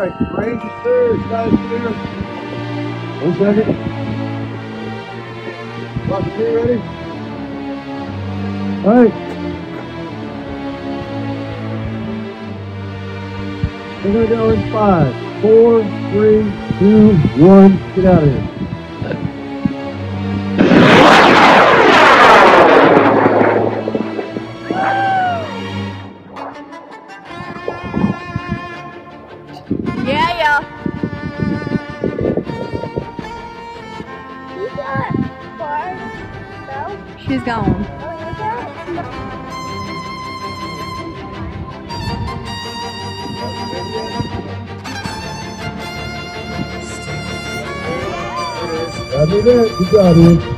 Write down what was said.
right, range is clear, sky is clear. One second. Roger, you ready? All right. We're gonna go in five, four, three, two, one. Get out of here. She's gone. Oh, you got? Roger that. Good job, Ian.